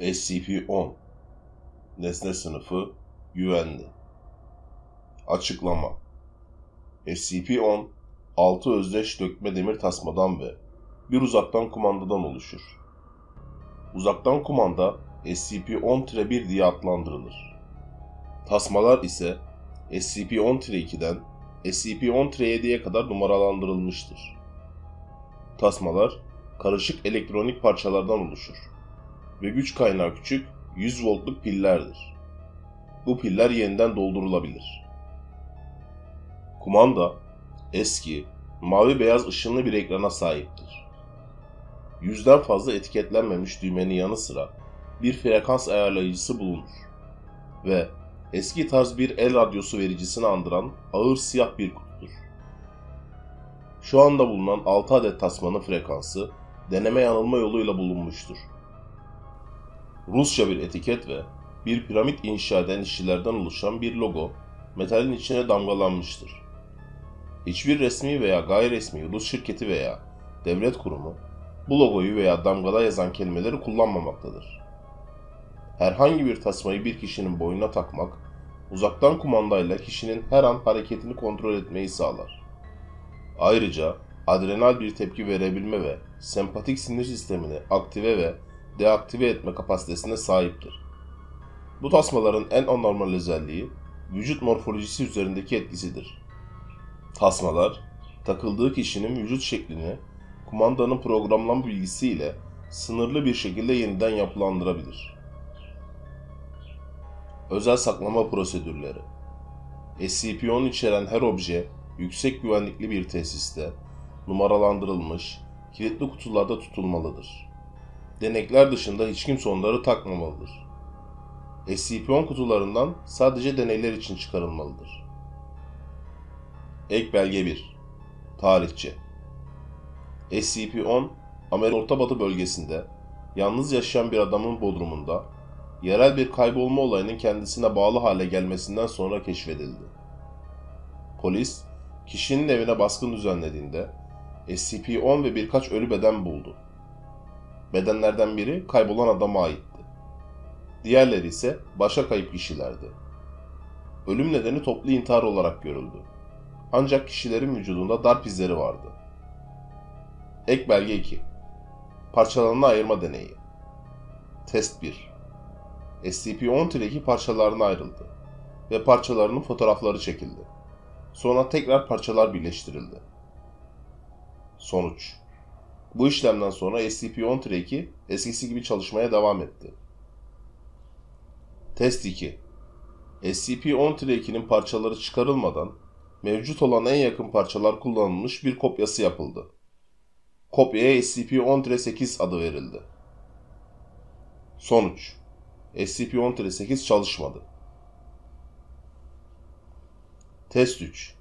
SCP-10 Nesne sınıfı Güvenli Açıklama SCP-10 6 özdeş dökme demir tasmadan ve bir uzaktan kumandadan oluşur. Uzaktan kumanda SCP-10-1 diye adlandırılır. Tasmalar ise SCP-10-2'den SCP-10-7'ye kadar numaralandırılmıştır. Tasmalar karışık elektronik parçalardan oluşur ve güç kaynağı küçük 100 voltluk pillerdir. Bu piller yeniden doldurulabilir. Kumanda eski, mavi beyaz ışınlı bir ekrana sahiptir. Yüzden fazla etiketlenmemiş düğmenin yanı sıra bir frekans ayarlayıcısı bulunur ve eski tarz bir el radyosu vericisini andıran ağır siyah bir kutudur. Şu anda bulunan 6 adet tasmanın frekansı deneme yanılma yoluyla bulunmuştur. Rusça bir etiket ve bir piramit inşa eden işçilerden oluşan bir logo metalin içine damgalanmıştır. Hiçbir resmi veya gayri resmi Rus şirketi veya devlet kurumu bu logoyu veya damgada yazan kelimeleri kullanmamaktadır. Herhangi bir tasmayı bir kişinin boynuna takmak, uzaktan kumandayla kişinin her an hareketini kontrol etmeyi sağlar. Ayrıca adrenal bir tepki verebilme ve sempatik sinir sistemini aktive ve deaktive etme kapasitesine sahiptir. Bu tasmaların en anormal özelliği vücut morfolojisi üzerindeki etkisidir. Tasmalar, takıldığı kişinin vücut şeklini kumandanın programlama bilgisiyle sınırlı bir şekilde yeniden yapılandırabilir. Özel saklama prosedürleri SCP-10 içeren her obje yüksek güvenlikli bir tesiste numaralandırılmış, kilitli kutularda tutulmalıdır. Denekler dışında hiç kimse onları takmamalıdır. SCP-10 kutularından sadece deneyler için çıkarılmalıdır. Ek belge 1 Tarihçe SCP-10 Amerika Orta Batı bölgesinde yalnız yaşayan bir adamın bodrumunda yerel bir kaybolma olayının kendisine bağlı hale gelmesinden sonra keşfedildi. Polis, kişinin evine baskın düzenlediğinde SCP-10 ve birkaç ölü beden buldu. Bedenlerden biri kaybolan adama aitti. Diğerleri ise başa kayıp kişilerdi. Ölüm nedeni toplu intihar olarak görüldü. Ancak kişilerin vücudunda darp izleri vardı. Ek belge 2 Parçalarını ayırma deneyi Test 1 SCP-10 treki parçalarına ayrıldı ve parçalarının fotoğrafları çekildi. Sonra tekrar parçalar birleştirildi. Sonuç Bu işlemden sonra SCP-10 treki eskisi gibi çalışmaya devam etti. Test 2 SCP-10 trekinin parçaları çıkarılmadan mevcut olan en yakın parçalar kullanılmış bir kopyası yapıldı. Kopyaya SCP-10-8 adı verildi. Sonuç SCP-10-8 çalışmadı. Test 3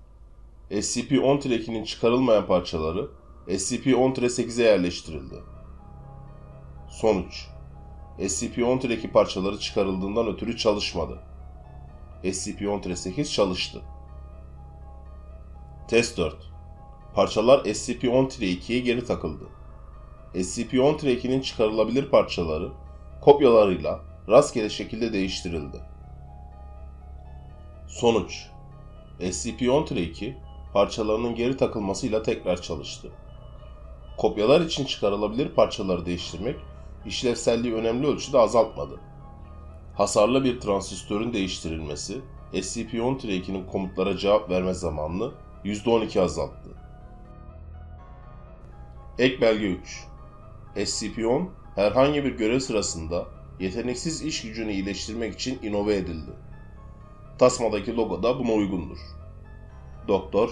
SCP-10-2'nin çıkarılmayan parçaları SCP-10-8'e yerleştirildi. Sonuç SCP-10-2 parçaları çıkarıldığından ötürü çalışmadı. SCP-10-8 çalıştı. Test 4 Parçalar SCP-10-2'ye geri takıldı. SCP-10-2'nin çıkarılabilir parçaları kopyalarıyla rastgele şekilde değiştirildi. Sonuç SCP-10-2 parçalarının geri takılmasıyla tekrar çalıştı. Kopyalar için çıkarılabilir parçaları değiştirmek işlevselliği önemli ölçüde azaltmadı. Hasarlı bir transistörün değiştirilmesi SCP-10-2'nin komutlara cevap verme zamanını %12 azalttı. Ek belge 3 SCP-10 herhangi bir görev sırasında yeteneksiz iş gücünü iyileştirmek için inove edildi. Tasmadaki logo da buna uygundur. Doktor